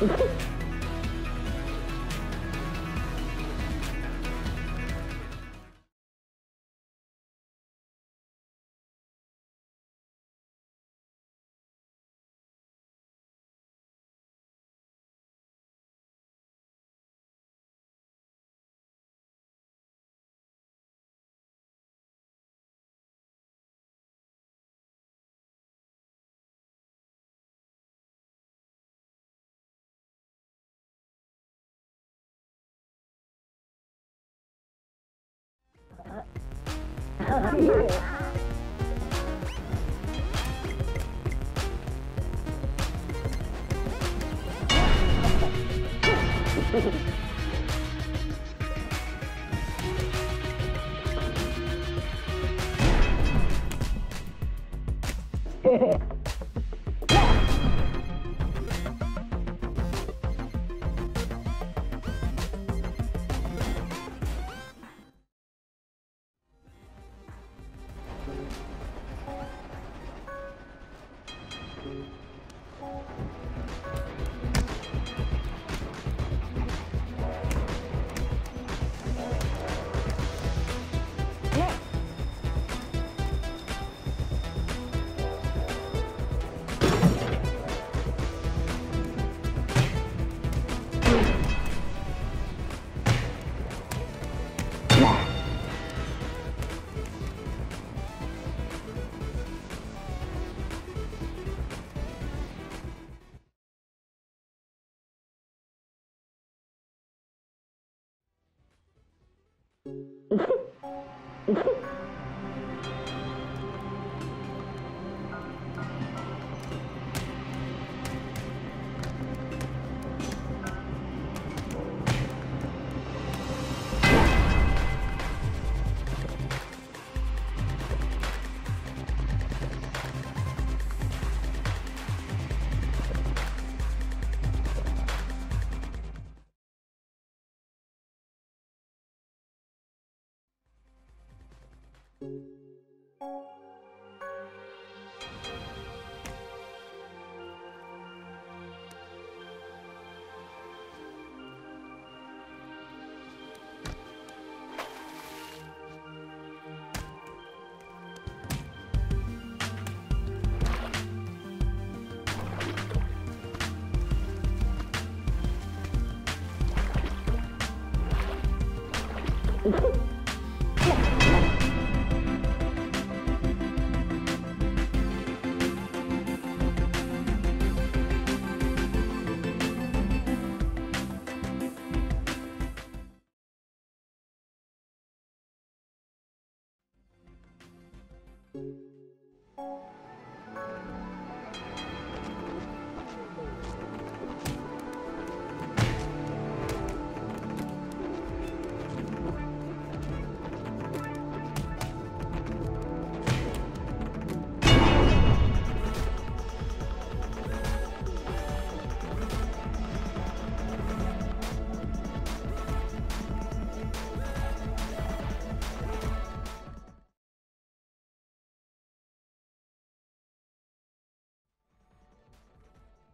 Ha ha ha! Yeah. 으흠, 으흠. you Música